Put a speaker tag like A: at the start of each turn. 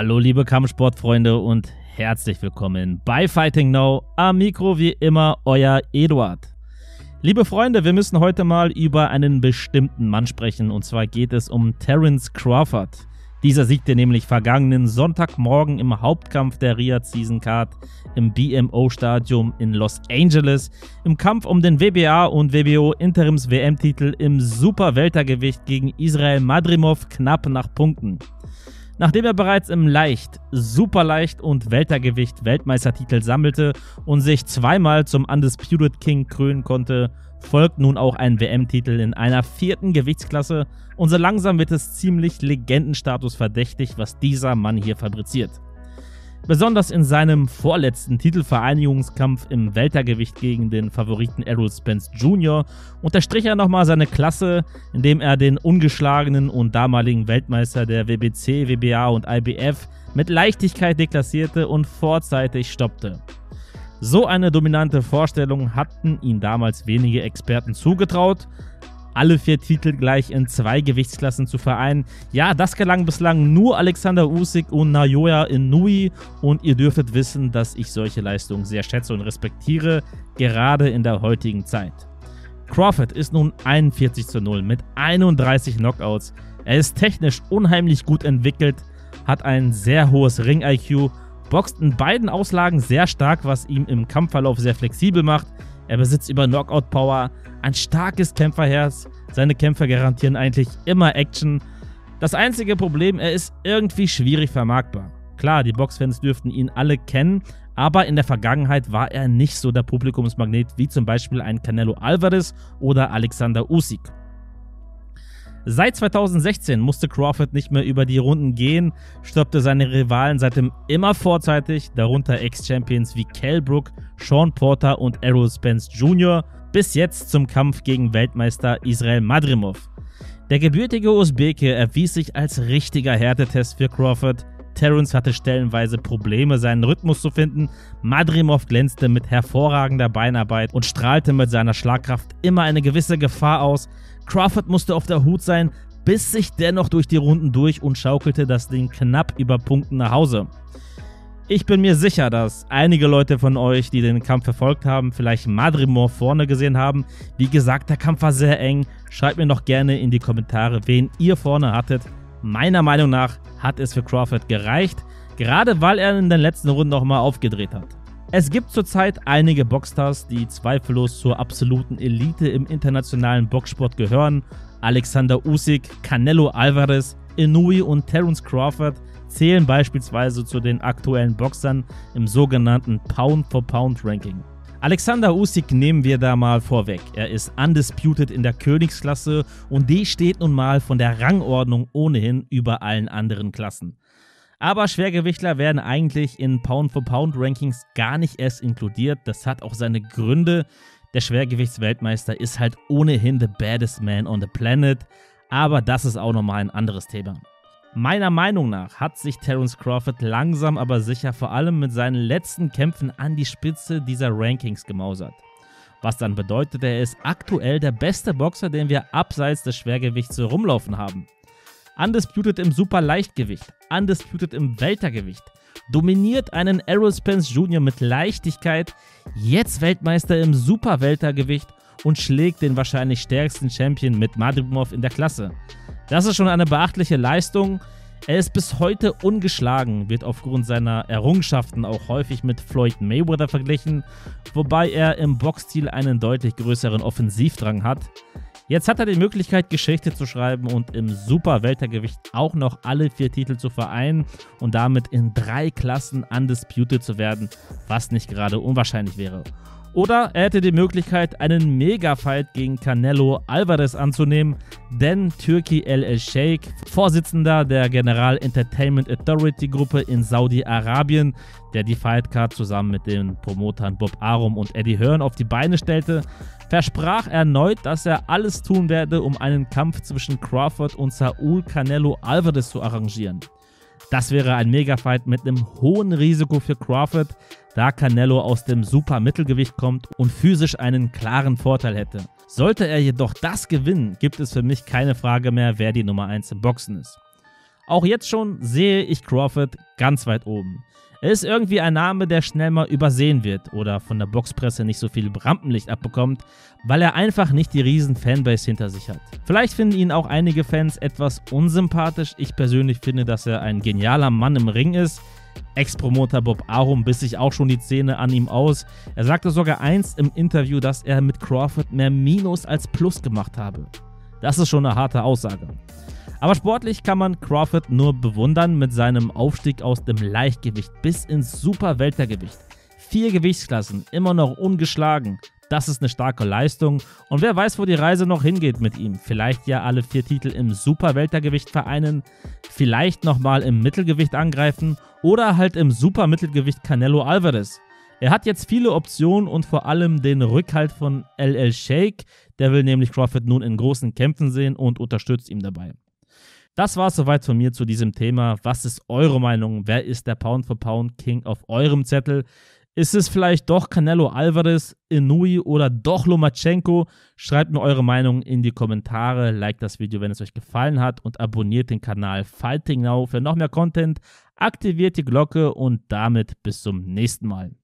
A: Hallo liebe Kampfsportfreunde und herzlich willkommen bei Fighting Now. Am Mikro wie immer euer Eduard. Liebe Freunde, wir müssen heute mal über einen bestimmten Mann sprechen und zwar geht es um Terence Crawford. Dieser siegte nämlich vergangenen Sonntagmorgen im Hauptkampf der Riyadh Season Card im BMO Stadium in Los Angeles im Kampf um den WBA und WBO Interims WM-Titel im Superweltergewicht gegen Israel Madrimov knapp nach Punkten. Nachdem er bereits im Leicht, Superleicht und Weltergewicht Weltmeistertitel sammelte und sich zweimal zum Undisputed King krönen konnte, folgt nun auch ein WM-Titel in einer vierten Gewichtsklasse und so langsam wird es ziemlich Legendenstatus verdächtig, was dieser Mann hier fabriziert. Besonders in seinem vorletzten Titelvereinigungskampf im Weltergewicht gegen den Favoriten Errol Spence Jr. unterstrich er nochmal seine Klasse, indem er den ungeschlagenen und damaligen Weltmeister der WBC, WBA und IBF mit Leichtigkeit deklassierte und vorzeitig stoppte. So eine dominante Vorstellung hatten ihn damals wenige Experten zugetraut. Alle vier Titel gleich in zwei Gewichtsklassen zu vereinen. Ja, das gelang bislang nur Alexander Usyk und Naoya Inoue und ihr dürftet wissen, dass ich solche Leistungen sehr schätze und respektiere, gerade in der heutigen Zeit. Crawford ist nun 41 zu 0 mit 31 Knockouts. Er ist technisch unheimlich gut entwickelt, hat ein sehr hohes Ring-IQ boxt in beiden Auslagen sehr stark, was ihn im Kampfverlauf sehr flexibel macht. Er besitzt über Knockout-Power ein starkes Kämpferherz. Seine Kämpfer garantieren eigentlich immer Action. Das einzige Problem, er ist irgendwie schwierig vermarktbar. Klar, die Boxfans dürften ihn alle kennen, aber in der Vergangenheit war er nicht so der Publikumsmagnet wie zum Beispiel ein Canelo Alvarez oder Alexander Usyk. Seit 2016 musste Crawford nicht mehr über die Runden gehen, stoppte seine Rivalen seitdem immer vorzeitig, darunter Ex-Champions wie Kell Brook, Sean Porter und Errol Spence Jr., bis jetzt zum Kampf gegen Weltmeister Israel Madrimov. Der gebürtige Usbeke erwies sich als richtiger Härtetest für Crawford. Terence hatte stellenweise Probleme, seinen Rhythmus zu finden. Madrimov glänzte mit hervorragender Beinarbeit und strahlte mit seiner Schlagkraft immer eine gewisse Gefahr aus, Crawford musste auf der Hut sein, biss sich dennoch durch die Runden durch und schaukelte das Ding knapp über Punkten nach Hause. Ich bin mir sicher, dass einige Leute von euch, die den Kampf verfolgt haben, vielleicht Madrimov vorne gesehen haben. Wie gesagt, der Kampf war sehr eng. Schreibt mir noch gerne in die Kommentare, wen ihr vorne hattet. Meiner Meinung nach hat es für Crawford gereicht, gerade weil er in den letzten Runden nochmal aufgedreht hat. Es gibt zurzeit einige Boxstars, die zweifellos zur absoluten Elite im internationalen Boxsport gehören. Alexander Usyk, Canelo Alvarez, Inoue und Terence Crawford zählen beispielsweise zu den aktuellen Boxern im sogenannten Pound-for-Pound-Ranking. Alexander Usyk nehmen wir da mal vorweg. Er ist undisputed in der Königsklasse und die steht nun mal von der Rangordnung ohnehin über allen anderen Klassen. Aber Schwergewichtler werden eigentlich in Pound-for-Pound-Rankings gar nicht erst inkludiert. Das hat auch seine Gründe. Der Schwergewichtsweltmeister ist halt ohnehin the baddest man on the planet. Aber das ist auch nochmal ein anderes Thema. Meiner Meinung nach hat sich Terence Crawford langsam aber sicher vor allem mit seinen letzten Kämpfen an die Spitze dieser Rankings gemausert. Was dann bedeutet, er ist aktuell der beste Boxer, den wir abseits des Schwergewichts rumlaufen haben. Undisputed im Superleichtgewicht, Undisputed im Weltergewicht, dominiert einen Errol Spence Jr. mit Leichtigkeit, jetzt Weltmeister im Superweltergewicht und schlägt den wahrscheinlich stärksten Champion mit Madrimov in der Klasse. Das ist schon eine beachtliche Leistung. Er ist bis heute ungeschlagen, wird aufgrund seiner Errungenschaften auch häufig mit Floyd Mayweather verglichen, wobei er im Boxstil einen deutlich größeren Offensivdrang hat. Jetzt hat er die Möglichkeit, Geschichte zu schreiben und im Super-Weltergewicht auch noch alle vier Titel zu vereinen und damit in drei Klassen undisputed zu werden, was nicht gerade unwahrscheinlich wäre. Oder er hätte die Möglichkeit, einen Mega-Fight gegen Canelo Alvarez anzunehmen, denn Türki El El Sheikh, Vorsitzender der General Entertainment Authority Gruppe in Saudi-Arabien, der die Fightcard zusammen mit den Promotern Bob Arum und Eddie Hearn auf die Beine stellte, versprach erneut, dass er alles tun werde, um einen Kampf zwischen Crawford und Saul Canelo Alvarez zu arrangieren. Das wäre ein Mega-Fight mit einem hohen Risiko für Crawford, da Canelo aus dem Super-Mittelgewicht kommt und physisch einen klaren Vorteil hätte. Sollte er jedoch das gewinnen, gibt es für mich keine Frage mehr, wer die Nummer 1 im Boxen ist. Auch jetzt schon sehe ich Crawford ganz weit oben. Er ist irgendwie ein Name, der schnell mal übersehen wird oder von der Boxpresse nicht so viel Rampenlicht abbekommt, weil er einfach nicht die riesen Fanbase hinter sich hat. Vielleicht finden ihn auch einige Fans etwas unsympathisch. Ich persönlich finde, dass er ein genialer Mann im Ring ist. Ex-Promoter Bob Arum biss sich auch schon die Zähne an ihm aus. Er sagte sogar einst im Interview, dass er mit Crawford mehr Minus als Plus gemacht habe. Das ist schon eine harte Aussage. Aber sportlich kann man Crawford nur bewundern mit seinem Aufstieg aus dem Leichtgewicht bis ins Super-Weltergewicht. Vier Gewichtsklassen, immer noch ungeschlagen. Das ist eine starke Leistung. Und wer weiß, wo die Reise noch hingeht mit ihm. Vielleicht ja alle vier Titel im Super-Weltergewicht vereinen, vielleicht nochmal im Mittelgewicht angreifen oder halt im Super-Mittelgewicht Canelo Alvarez. Er hat jetzt viele Optionen und vor allem den Rückhalt von LL Shake. Der will nämlich Crawford nun in großen Kämpfen sehen und unterstützt ihm dabei. Das war es soweit von mir zu diesem Thema. Was ist eure Meinung? Wer ist der Pound for Pound King auf eurem Zettel? Ist es vielleicht doch Canelo Alvarez, Inui oder doch Lomachenko? Schreibt mir eure Meinung in die Kommentare, liked das Video, wenn es euch gefallen hat und abonniert den Kanal Fighting Now für noch mehr Content. Aktiviert die Glocke und damit bis zum nächsten Mal.